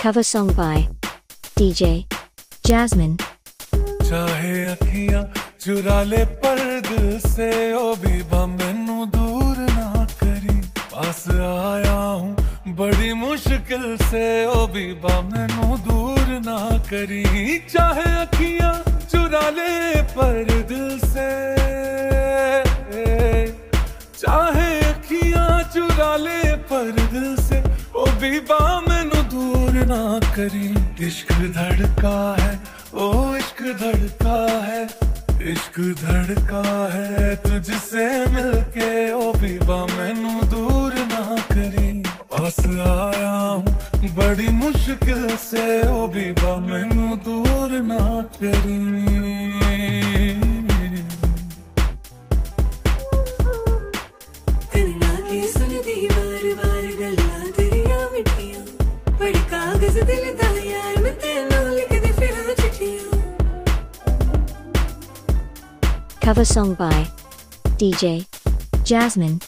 Cover song by DJ Jasmine. ਚਾਹੇ ਅੱਖੀਆਂ ਚੁਰਾ ਲੈ ਪਰ ਦਿਲ ਸੇ ਉਹ ਵੀ ਮੈਨੂੰ दूर ना करी पास आया हूँ बड़ी मुश्किल से ओ भी मैनू दूर ना करी चाहे अखियां चुरा ले पर दिल से चाहे अखियां चुरा ले पर दिल से ओ भी मैनू दूर ना करी, इश्क धड़का है। ओ, इश्क धड़का है। इश्क धड़का है तुझसे मिलके। ओ, बीबा, मैनू दूर ना करी। पास आया हूँ बड़ी मुश्किल से। ओ, बीबा, मैनू दूर ना करी। Cover song by DJ Jasmine.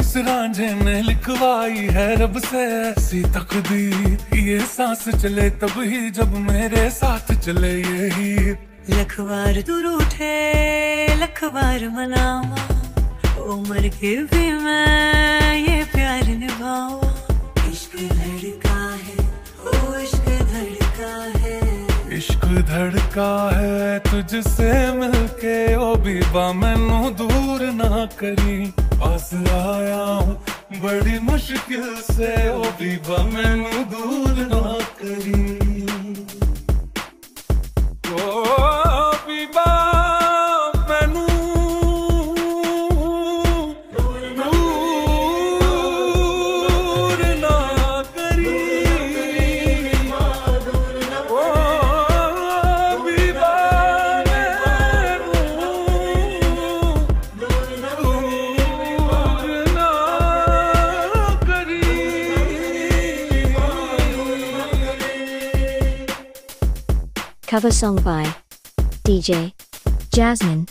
इस रांझे ने लिखवाई है रब से ऐसी तकदीर ये सांस चले तब ही जब मेरे साथ चले ये ही लख बार तू रूठे लख बार मनावा उम्र के भी मैं इश्क धड़का है तुझसे मिलके, ओ बीबा मैनू दूर ना करी। पास आया हूँ बड़ी मुश्किल से, ओ बीबा मैनू दूर ना करी। Cover song by DJ Jasmine.